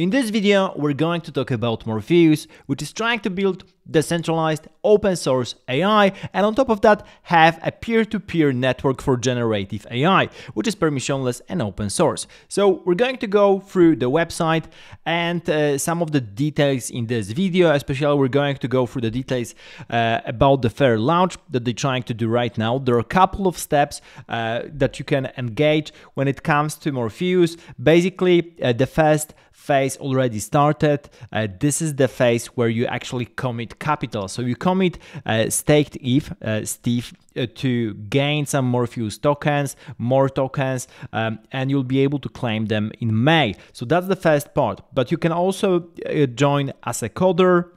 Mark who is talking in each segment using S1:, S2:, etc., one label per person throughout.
S1: In this video, we're going to talk about Morpheus, which is trying to build decentralized open source AI and on top of that have a peer-to-peer -peer network for generative AI, which is permissionless and open source. So we're going to go through the website and uh, some of the details in this video, especially we're going to go through the details uh, about the fair launch that they're trying to do right now. There are a couple of steps uh, that you can engage when it comes to Morpheus. Basically, uh, the first phase already started. Uh, this is the phase where you actually commit capital. So you commit uh, staked ETH, uh, stETH, uh, to gain some Morpheus tokens, MOR tokens, um, and you'll be able to claim them in May. So that's the first part. But you can also uh, join as a coder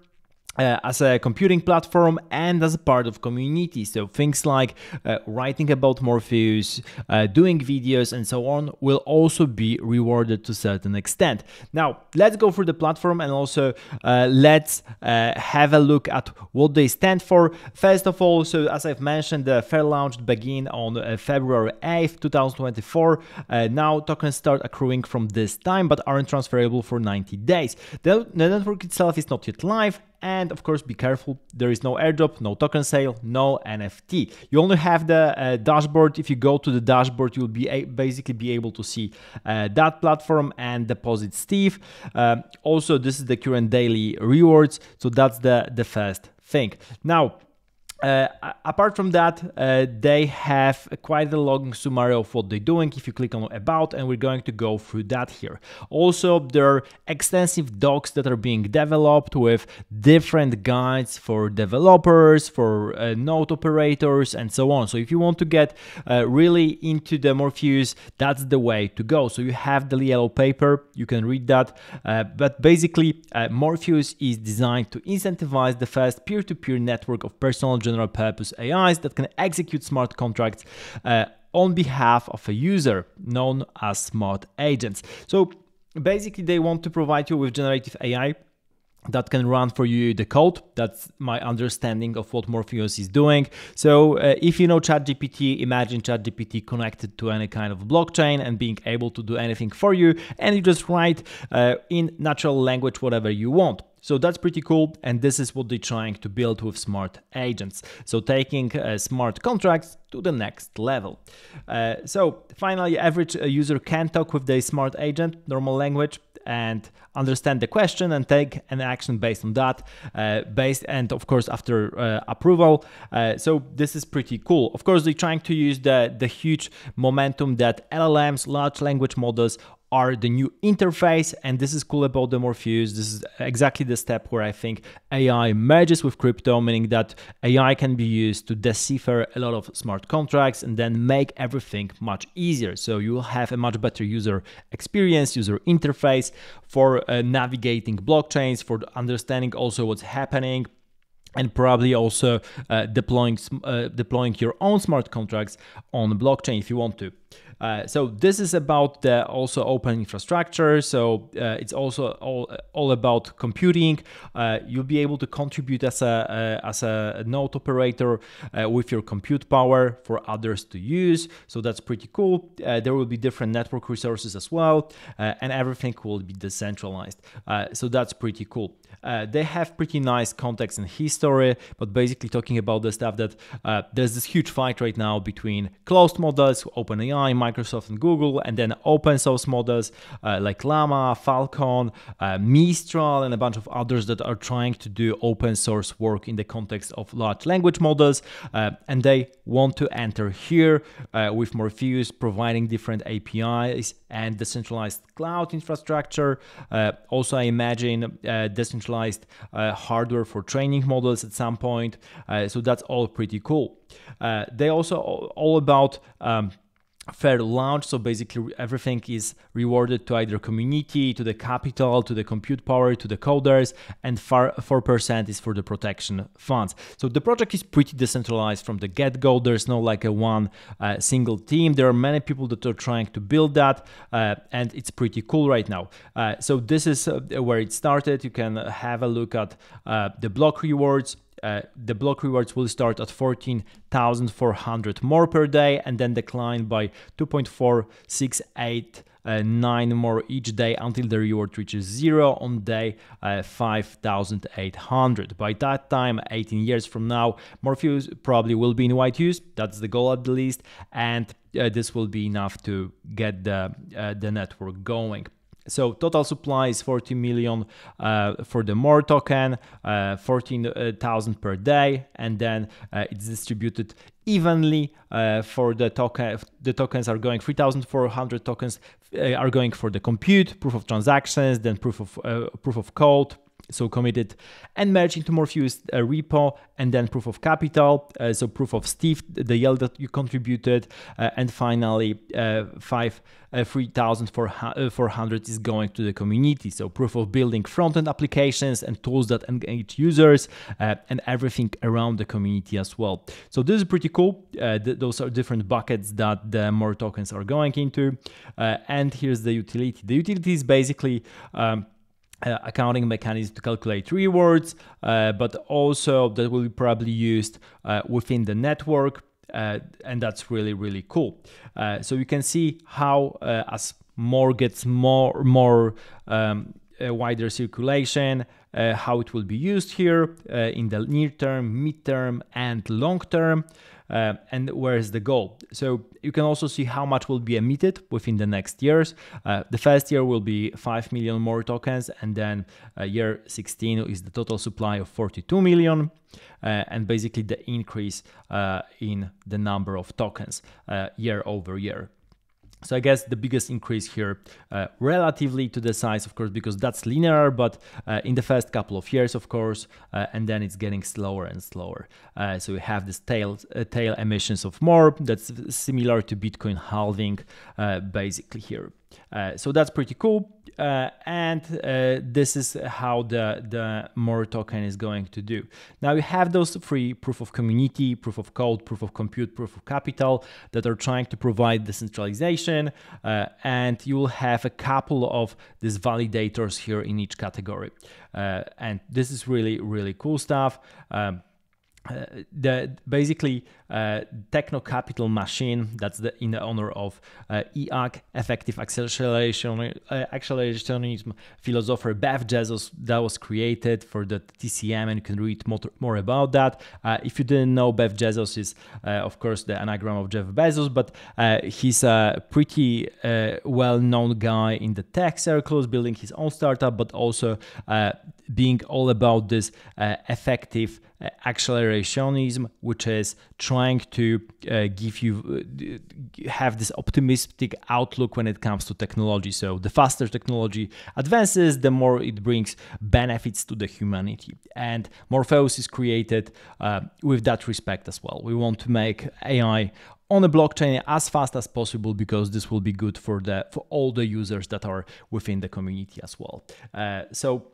S1: uh, as a computing platform and as a part of community. So things like uh, writing about Morpheus, uh, doing videos and so on will also be rewarded to a certain extent. Now let's go through the platform and also uh, let's uh, have a look at what they stand for. First of all, so as I've mentioned, the fair launch begin on uh, February 8th, 2024. now tokens start accruing from this time but aren't transferable for 90 days. The, the network itself is not yet live and of course, be careful, there is no airdrop, no token sale, no NFT. You only have the uh, dashboard. If you go to the dashboard, you'll be basically be able to see uh, that platform and deposit stETH. Um, also, this is the current daily rewards. So that's the, the first thing. Now, uh, apart from that, uh, they have quite a long summary of what they're doing. If you click on about, and we're going to go through that here. Also, there are extensive docs that are being developed with different guides for developers, for uh, node operators, and so on. So if you want to get uh, really into the Morpheus, that's the way to go. So you have the yellow paper, you can read that. Uh, but basically, uh, Morpheus is designed to incentivize the first peer-to-peer -peer network of personal general purpose AIs that can execute smart contracts uh, on behalf of a user, known as smart agents. So basically, they want to provide you with generative AI that can run for you the code. That's my understanding of what Morpheus is doing. So uh, if you know ChatGPT, imagine ChatGPT connected to any kind of blockchain and being able to do anything for you, and you just write uh, in natural language whatever you want. So that's pretty cool, and this is what they're trying to build with smart agents. So taking uh, smart contracts to the next level. Uh, so finally, average uh, user can talk with the smart agent, normal language, and understand the question and take an action based on that uh, based and of course after uh, approval uh, so this is pretty cool of course they're trying to use the the huge momentum that llms large language models are the new interface and this is cool about the Morpheus. This is exactly the step where I think AI merges with crypto, meaning that AI can be used to decipher a lot of smart contracts and then make everything much easier. So you will have a much better user experience, user interface for uh, navigating blockchains, for understanding also what's happening and probably also uh, deploying uh, deploying your own smart contracts on blockchain if you want to. Uh, so this is about the also open infrastructure. So uh, it's also all, all about computing. Uh, you'll be able to contribute as a uh, as a node operator uh, with your compute power for others to use. So that's pretty cool. there will be different network resources as well, and everything will be decentralized. so that's pretty cool. they have pretty nice context and history, but basically talking about the stuff that there's this huge fight right now between closed models, OpenAI, Microsoft and Google, and then open source models uh, like Llama, Falcon, uh, Mistral, and a bunch of others that are trying to do open source work in the context of large language models. Uh, and they want to enter here uh, with Morpheus, providing different APIs and decentralized cloud infrastructure. Uh, also, I imagine uh, decentralized hardware for training models at some point. so that's all pretty cool. they also all about um, fair launch. So basically everything is rewarded to either community to the capital to the compute power to the coders and 4% is for the protection funds. So the project is pretty decentralized from the get-go. There's no like a one uh, single team. There are many people that are trying to build that uh, and it's pretty cool right now. Uh, so this is uh, where it started. You can have a look at uh, the block rewards uh, the block rewards will start at 14,400 more per day and then decline by 2.468 uh, nine more each day until the reward reaches zero on day uh, 5800. By that time, 18 years from now, Morpheus probably will be in wide use. That's the goal at the least, and uh, this will be enough to get the uh, the network going. So total supply is 40 million uh, for the MOR token, uh, 14,000 per day, and then uh, it's distributed evenly uh, for the token. The tokens are going 3,400 tokens uh, are going for the compute, proof of transactions, then proof of uh, proof of code, so committed and merge into Morpheus uh, repo and then proof of capital uh, so proof of stETH the yield that you contributed uh, and finally uh, five uh, 3400 is going to the community. So proof of building front-end applications and tools that engage users uh, and everything around the community as well. So this is pretty cool. Th those are different buckets that the MOR tokens are going into. And here's the utility. The utility is basically um, uh, accounting mechanism to calculate rewards, uh, but also that will be probably used uh, within the network. Uh, and that's really, really cool. Uh, so you can see how uh, as more gets more, more um, wider circulation, how it will be used here in the near term, mid term, and long term uh, and where is the goal. So you can also see how much will be emitted within the next years. Uh, the first year will be 5 million MOR tokens, and then uh, year 16 is the total supply of 42 million. Uh, and basically the increase uh, in the number of tokens uh, year over year. So I guess the biggest increase here, uh, relatively to the size, of course, because that's linear, but uh, in the first couple of years, of course, uh, and then it's getting slower and slower. Uh, so we have this tail uh, tail emissions of more. That's similar to Bitcoin halving, uh, basically here. Uh, so that's pretty cool. Uh, and uh, this is how the, the MOR token is going to do. Now you have those three proof of community, proof of code, proof of compute, proof of capital that are trying to provide decentralization. Uh, and you will have a couple of these validators here in each category. Uh, and this is really, really cool stuff. Um, uh, the basically uh, techno capital machine that's the in the honor of uh, EAC effective acceleration uh, accelerationism philosopher Bev Bezos that was created for the TCM and you can read more, more about that. Uh, if you didn't know Bev Bezos is uh, of course the anagram of Jeff Bezos but he's a pretty well-known guy in the tech circles building his own startup but also being all about this effective uh, accelerationism, which is trying to uh, give you uh, have this optimistic outlook when it comes to technology. So the faster technology advances, the more it brings benefits to the humanity. And Morpheus is created uh, with that respect as well. We want to make AI on a blockchain as fast as possible because this will be good for the for all the users that are within the community as well. Uh, so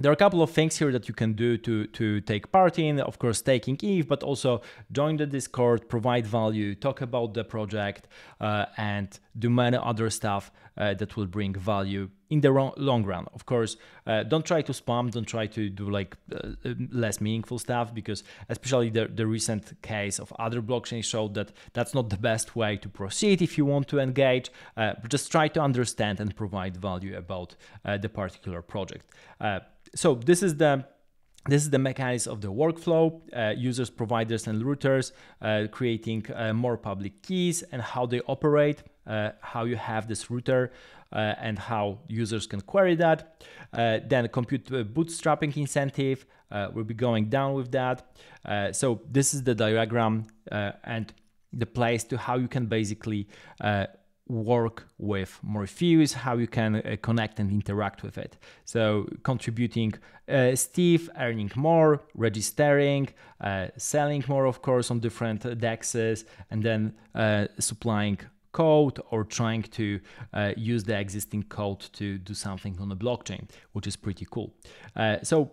S1: there are a couple of things here that you can do to, to take part in, of course, taking Eve, but also join the Discord, provide value, talk about the project, uh, and do many other stuff uh, that will bring value in the long run. Of course, uh, don't try to spam, don't try to do like uh, less meaningful stuff because especially the, the recent case of other blockchains showed that that's not the best way to proceed if you want to engage. Uh, just try to understand and provide value about uh, the particular project so this is the this is the mechanism of the workflow, uh, users, providers, and routers uh, creating uh, more public keys and how they operate, uh, how you have this router uh, and how users can query that. Uh, then compute bootstrapping incentive, we'll be going down with that. so this is the diagram and the place to how you can basically work with Morpheus, how you can uh, connect and interact with it. So contributing uh, stETH, earning more, registering, uh, selling more, of course, on different dexes, and then uh, supplying code or trying to uh, use the existing code to do something on the blockchain, which is pretty cool. Uh, so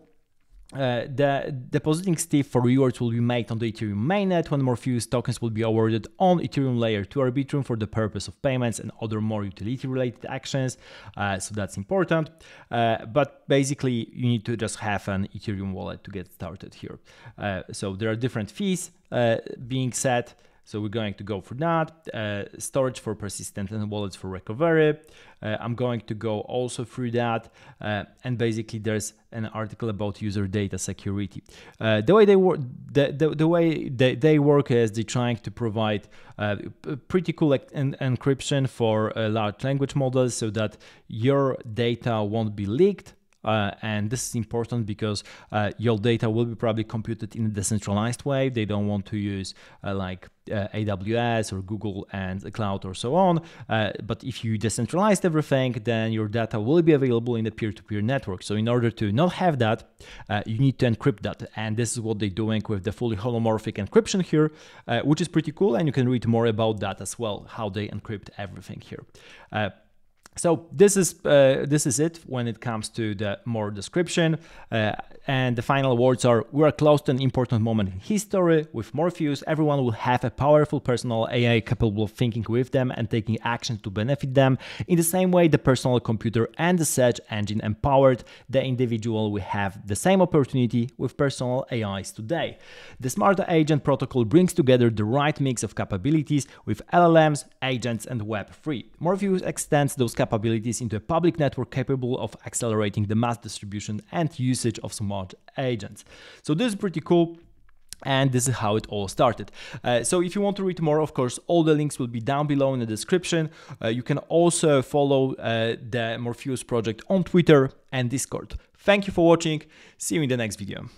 S1: uh, the depositing stETH for rewards will be made on the Ethereum mainnet when Morpheus tokens will be awarded on Ethereum layer 2 Arbitrum for the purpose of payments and other more utility related actions. Uh, so that's important. Uh, but basically, you need to just have an Ethereum wallet to get started here. Uh, so there are different fees uh, being set. So we're going to go for that. Uh, storage for persistent and wallets for recovery. Uh, I'm going to go also through that. Uh, and basically there's an article about user data security. Uh, the way they work, the, the, the, way they, they work is they're trying to provide uh, pretty cool en encryption for uh, large language models so that your data won't be leaked uh, and this is important because uh, your data will be probably computed in a decentralized way. They don't want to use uh, like uh, AWS or Google and the cloud or so on. Uh, but if you decentralized everything, then your data will be available in the peer-to-peer network. So in order to not have that, uh, you need to encrypt that. And this is what they're doing with the fully homomorphic encryption here, which is pretty cool. And you can read more about that as well, how they encrypt everything here. So this is uh, this is it when it comes to the more description. Uh, and the final words are, we are close to an important moment in history. With Morpheus, everyone will have a powerful personal AI capable of thinking with them and taking action to benefit them. In the same way, the personal computer and the search engine empowered the individual will have the same opportunity with personal AIs today. The Smart Agent protocol brings together the right mix of capabilities with LLMs, agents, and Web3. Morpheus extends those capabilities into a public network capable of accelerating the mass distribution and usage of smart agents. So this is pretty cool. And this is how it all started. Uh, so if you want to read more, of course, all the links will be down below in the description. Uh, you can also follow uh, the Morpheus project on Twitter and Discord. Thank you for watching. See you in the next video.